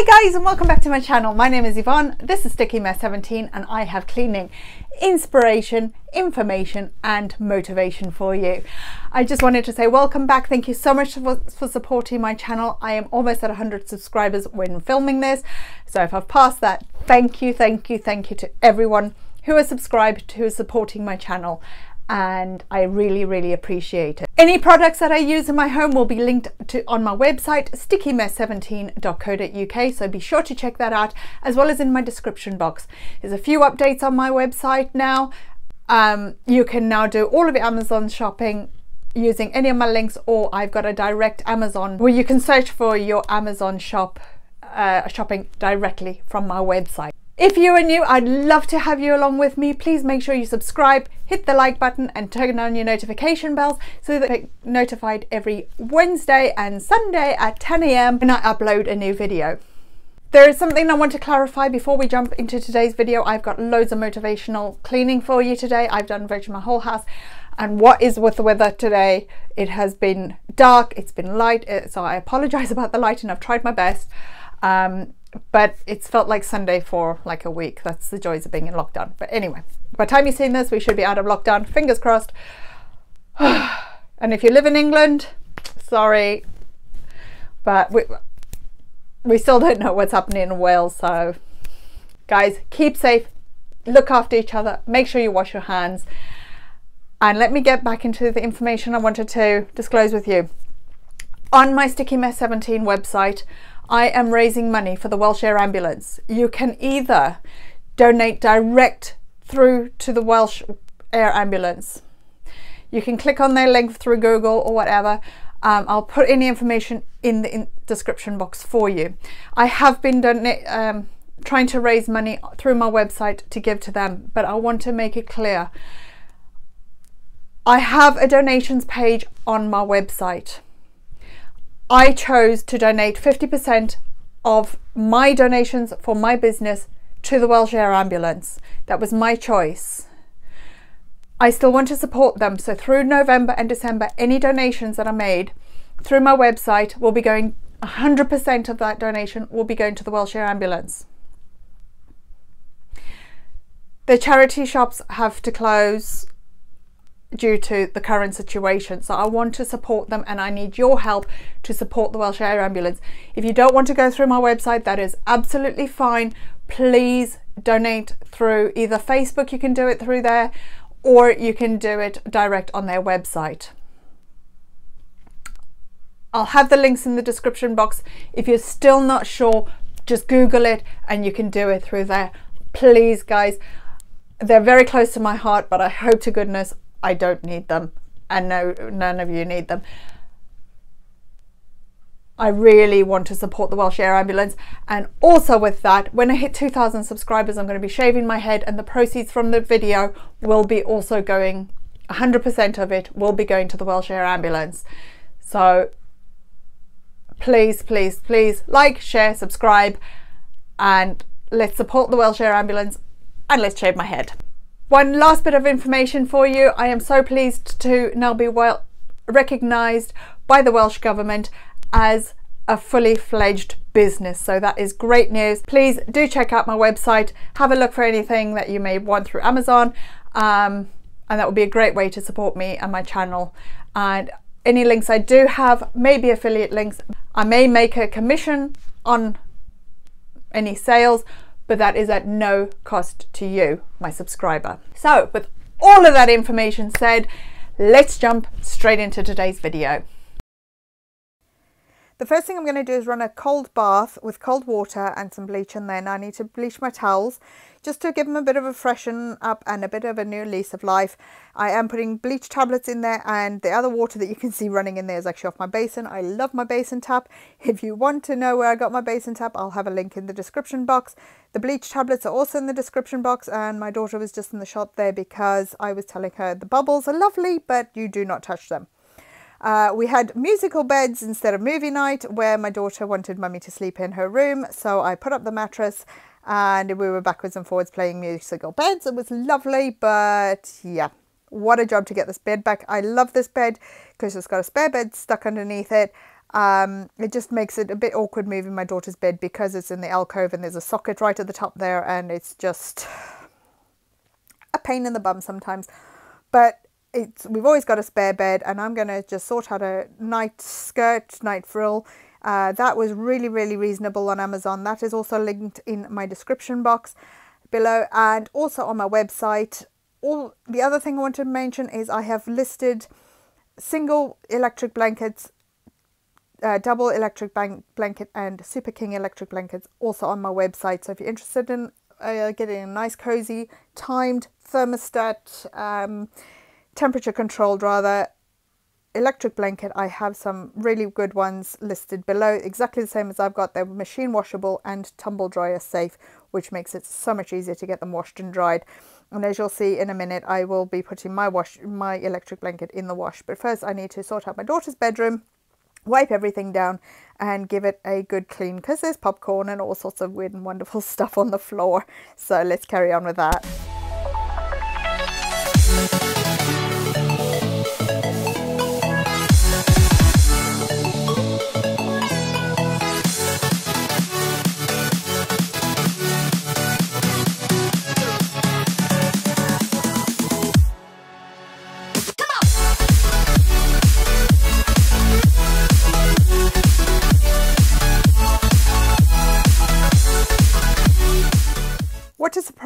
Hi guys and welcome back to my channel. My name is Yvonne, this is Sticky Mess 17 and I have cleaning, inspiration, information and motivation for you. I just wanted to say welcome back. Thank you so much for, for supporting my channel. I am almost at 100 subscribers when filming this. So if I've passed that, thank you, thank you, thank you to everyone who has subscribed, who is supporting my channel and I really, really appreciate it. Any products that I use in my home will be linked to on my website, stickymess17.co.uk, so be sure to check that out, as well as in my description box. There's a few updates on my website now. Um, you can now do all of your Amazon shopping using any of my links, or I've got a direct Amazon where you can search for your Amazon shop uh, shopping directly from my website. If you are new, I'd love to have you along with me. Please make sure you subscribe, hit the like button and turn on your notification bells so that you're notified every Wednesday and Sunday at 10 a.m. when I upload a new video. There is something I want to clarify before we jump into today's video. I've got loads of motivational cleaning for you today. I've done virtually my whole house. And what is with the weather today? It has been dark, it's been light, so I apologize about the light and I've tried my best. Um, but it's felt like Sunday for like a week. That's the joys of being in lockdown. But anyway, by the time you're seeing this, we should be out of lockdown. Fingers crossed. and if you live in England, sorry, but we, we still don't know what's happening in Wales. So, guys, keep safe, look after each other, make sure you wash your hands. And let me get back into the information I wanted to disclose with you. On my Sticky Mess 17 website, I am raising money for the Welsh Air Ambulance. You can either donate direct through to the Welsh Air Ambulance. You can click on their link through Google or whatever. Um, I'll put any information in the in description box for you. I have been um, trying to raise money through my website to give to them, but I want to make it clear. I have a donations page on my website. I chose to donate 50% of my donations for my business to the Welsh Air Ambulance. That was my choice. I still want to support them, so through November and December, any donations that are made through my website will be going 100% of that donation will be going to the Welsh Air Ambulance. The charity shops have to close due to the current situation. So I want to support them and I need your help to support the Welsh Air Ambulance. If you don't want to go through my website, that is absolutely fine. Please donate through either Facebook, you can do it through there, or you can do it direct on their website. I'll have the links in the description box. If you're still not sure, just Google it and you can do it through there. Please, guys, they're very close to my heart, but I hope to goodness I don't need them and no none of you need them. I really want to support the Welsh Air Ambulance and also with that when I hit 2000 subscribers I'm going to be shaving my head and the proceeds from the video will be also going 100% of it will be going to the Welsh Air Ambulance so please please please like share subscribe and let's support the Welsh Air Ambulance and let's shave my head. One last bit of information for you. I am so pleased to now be well recognised by the Welsh Government as a fully fledged business. So that is great news. Please do check out my website, have a look for anything that you may want through Amazon. Um, and that would be a great way to support me and my channel. And any links I do have, may be affiliate links. I may make a commission on any sales, but that is at no cost to you, my subscriber. So with all of that information said, let's jump straight into today's video. The first thing I'm going to do is run a cold bath with cold water and some bleach and then I need to bleach my towels just to give them a bit of a freshen up and a bit of a new lease of life. I am putting bleach tablets in there and the other water that you can see running in there is actually off my basin. I love my basin tap. If you want to know where I got my basin tap, I'll have a link in the description box. The bleach tablets are also in the description box and my daughter was just in the shop there because I was telling her the bubbles are lovely but you do not touch them. Uh, we had musical beds instead of movie night where my daughter wanted mummy to sleep in her room so I put up the mattress and we were backwards and forwards playing musical beds. It was lovely, but yeah, what a job to get this bed back. I love this bed because it's got a spare bed stuck underneath it Um, it just makes it a bit awkward moving my daughter's bed because it's in the alcove and there's a socket right at the top there, and it's just a pain in the bum sometimes. But it's we've always got a spare bed, and I'm going to just sort out a night skirt, night frill. Uh, that was really, really reasonable on Amazon. That is also linked in my description box below and also on my website. All the other thing I want to mention is I have listed single electric blankets, uh, double electric bank blanket, and Super King electric blankets also on my website. So if you're interested in uh, getting a nice, cozy, timed thermostat, um, temperature controlled rather, electric blanket, I have some really good ones listed below, exactly the same as I've got. They're machine washable and tumble dryer safe, which makes it so much easier to get them washed and dried. And as you'll see in a minute, I will be putting my wash, my electric blanket in the wash. But first I need to sort out my daughter's bedroom, wipe everything down and give it a good clean because there's popcorn and all sorts of weird and wonderful stuff on the floor. So let's carry on with that.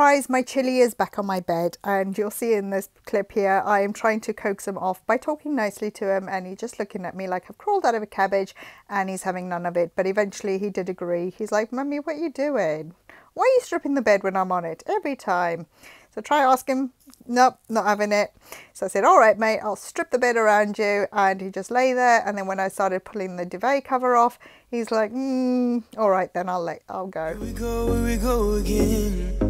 Surprise, my chili is back on my bed and you'll see in this clip here, I am trying to coax him off by talking nicely to him and he's just looking at me like I've crawled out of a cabbage and he's having none of it. But eventually he did agree. He's like, Mummy, what are you doing? Why are you stripping the bed when I'm on it? Every time. So try ask him, nope, not having it. So I said, all right, mate, I'll strip the bed around you. And he just lay there. And then when I started pulling the duvet cover off, he's like, mm, all right, then I'll let, I'll go. Here we go, here we go again.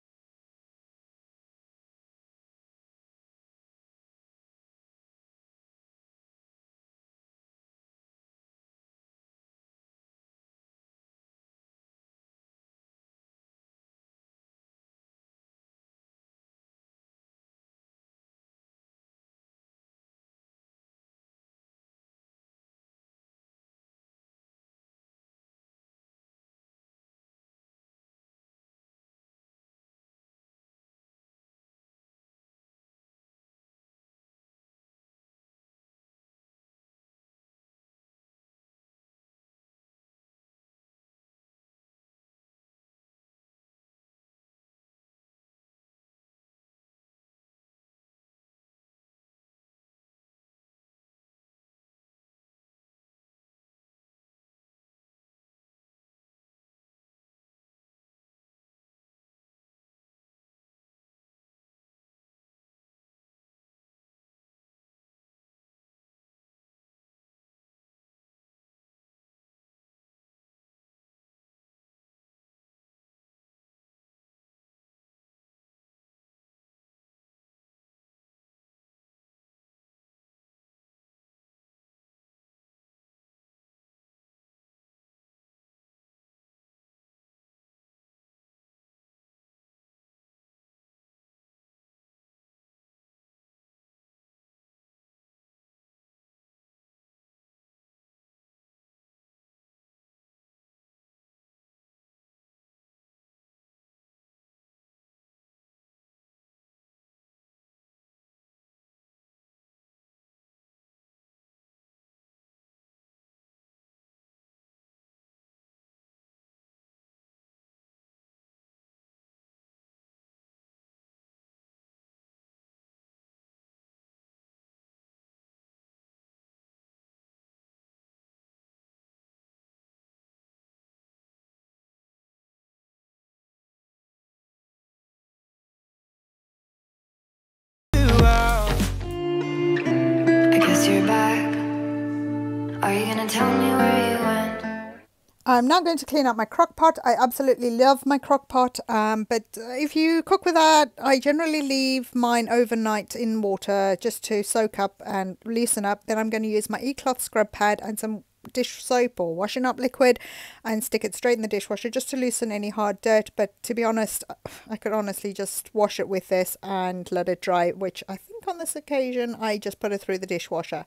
and tell me where you went. I'm now going to clean up my crock pot. I absolutely love my crock pot, um, but if you cook with that, I generally leave mine overnight in water just to soak up and loosen up. Then I'm going to use my e-cloth scrub pad and some dish soap or washing up liquid and stick it straight in the dishwasher just to loosen any hard dirt but to be honest I could honestly just wash it with this and let it dry which I think on this occasion I just put it through the dishwasher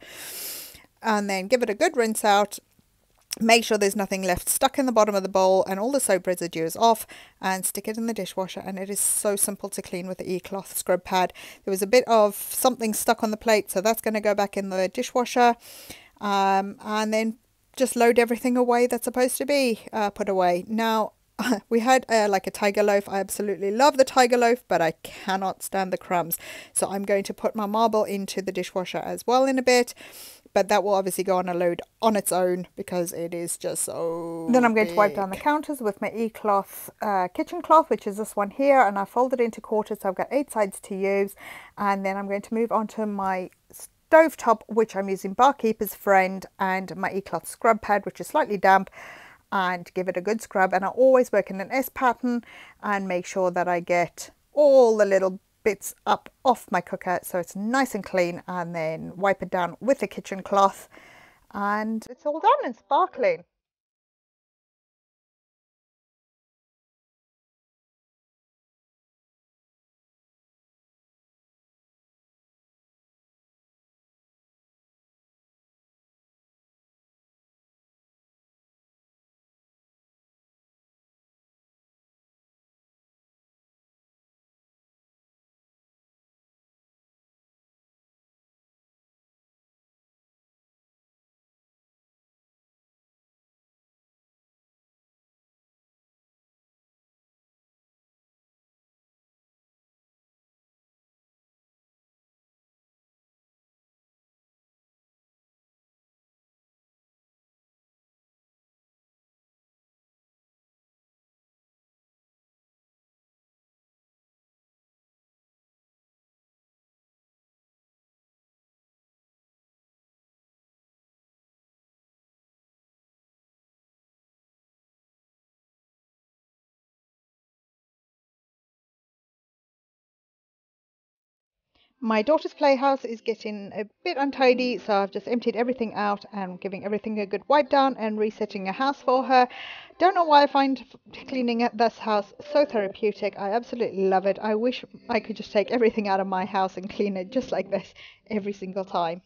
and then give it a good rinse out Make sure there's nothing left stuck in the bottom of the bowl and all the soap residue is off and stick it in the dishwasher and it is so simple to clean with the e-cloth scrub pad. There was a bit of something stuck on the plate so that's going to go back in the dishwasher um, and then just load everything away that's supposed to be uh, put away. Now we had uh, like a tiger loaf. I absolutely love the tiger loaf, but I cannot stand the crumbs. So I'm going to put my marble into the dishwasher as well in a bit but that will obviously go on a load on its own because it is just so Then I'm going big. to wipe down the counters with my e-cloth uh, kitchen cloth, which is this one here, and I fold it into quarters, so I've got eight sides to use, and then I'm going to move on to my stove top, which I'm using Bar Keepers Friend, and my e-cloth scrub pad, which is slightly damp, and give it a good scrub, and I always work in an S pattern and make sure that I get all the little bits up off my cooker so it's nice and clean and then wipe it down with a kitchen cloth and it's all done and sparkling. My daughter's playhouse is getting a bit untidy, so I've just emptied everything out and giving everything a good wipe down and resetting a house for her. Don't know why I find cleaning this house so therapeutic. I absolutely love it. I wish I could just take everything out of my house and clean it just like this every single time.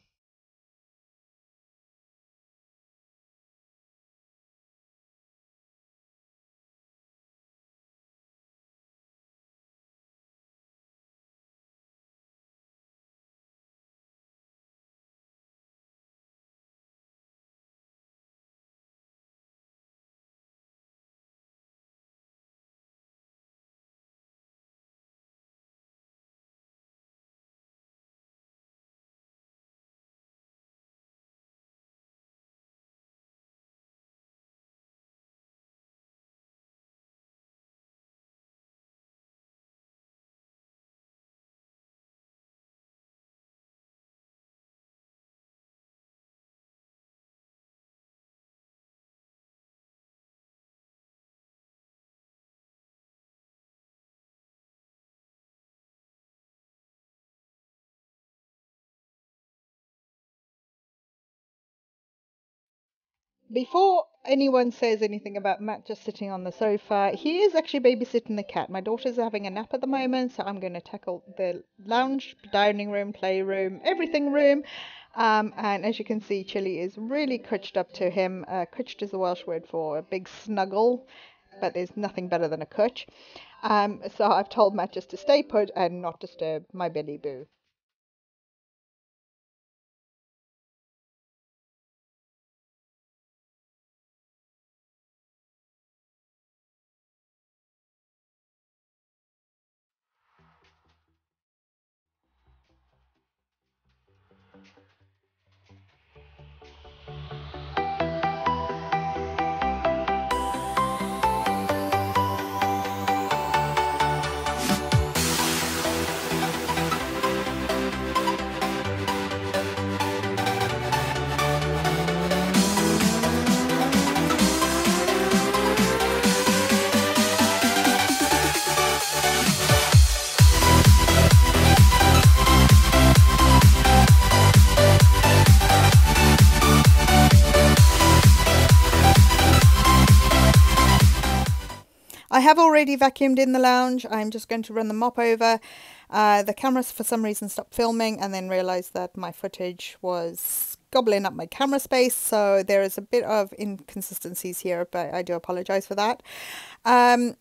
Before anyone says anything about Matt just sitting on the sofa, he is actually babysitting the cat. My daughter's having a nap at the moment, so I'm going to tackle the lounge, dining room, playroom, everything room. Um, and as you can see, Chili is really cwtched up to him. Uh, is a Welsh word for a big snuggle, but there's nothing better than a cwtch. Um, so I've told Matt just to stay put and not disturb my belly boo. Have already vacuumed in the lounge. I'm just going to run the mop over. Uh, the camera for some reason stopped filming and then realized that my footage was gobbling up my camera space so there is a bit of inconsistencies here but I do apologize for that um,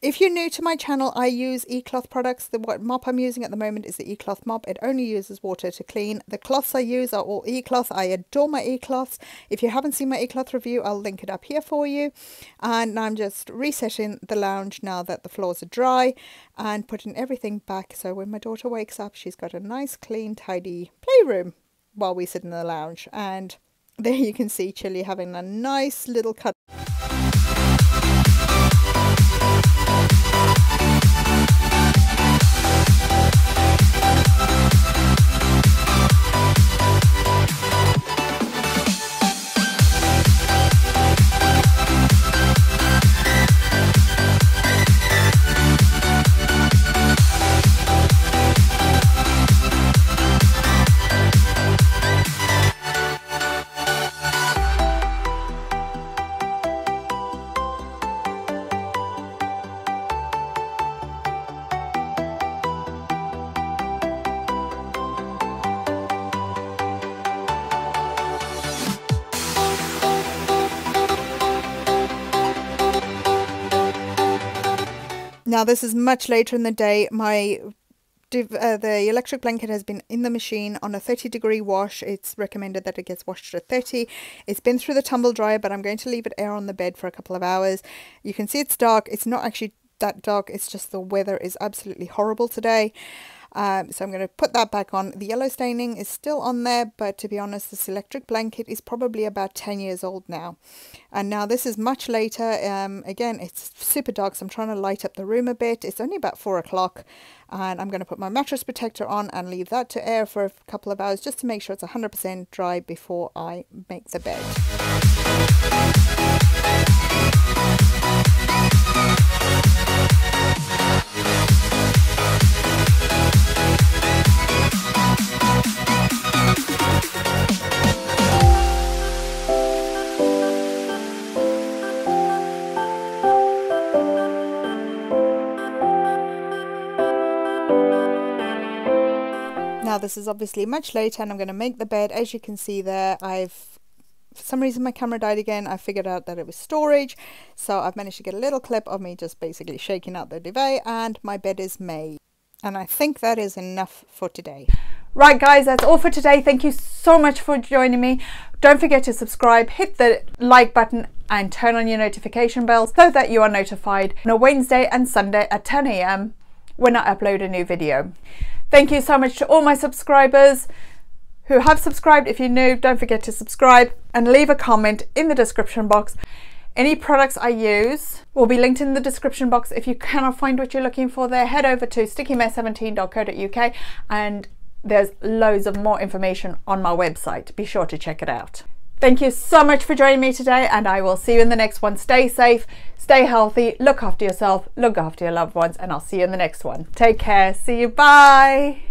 if you're new to my channel, I use eCloth products. The mop I'm using at the moment is the eCloth mop. It only uses water to clean. The cloths I use are all eCloth. I adore my eCloths. If you haven't seen my eCloth review, I'll link it up here for you. And I'm just resetting the lounge now that the floors are dry and putting everything back. So when my daughter wakes up, she's got a nice, clean, tidy playroom while we sit in the lounge. And there you can see Chili having a nice little cut. Now this is much later in the day. My uh, the electric blanket has been in the machine on a 30 degree wash. It's recommended that it gets washed at 30. It's been through the tumble dryer, but I'm going to leave it air on the bed for a couple of hours. You can see it's dark. It's not actually that dark. It's just the weather is absolutely horrible today. Um, so I'm going to put that back on. The yellow staining is still on there, but to be honest, this electric blanket is probably about 10 years old now. And now this is much later. Um, again, it's super dark, so I'm trying to light up the room a bit. It's only about 4 o'clock, and I'm going to put my mattress protector on and leave that to air for a couple of hours just to make sure it's 100% dry before I make the bed. Now this is obviously much later and I'm going to make the bed. As you can see there, I've for some reason my camera died again. I figured out that it was storage. So I've managed to get a little clip of me just basically shaking out the duvet and my bed is made. And I think that is enough for today. Right guys, that's all for today. Thank you so much for joining me. Don't forget to subscribe, hit the like button and turn on your notification bells so that you are notified on a Wednesday and Sunday at 10 a.m. when I upload a new video. Thank you so much to all my subscribers who have subscribed. If you're new, don't forget to subscribe and leave a comment in the description box. Any products I use will be linked in the description box. If you cannot find what you're looking for there, head over to stickymess17.co.uk and there's loads of more information on my website. Be sure to check it out. Thank you so much for joining me today, and I will see you in the next one. Stay safe, stay healthy, look after yourself, look after your loved ones, and I'll see you in the next one. Take care. See you. Bye.